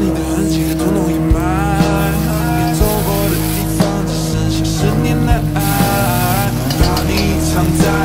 你的痕迹和统统掩埋。你走过的地方，只剩下十年的爱，把你藏在。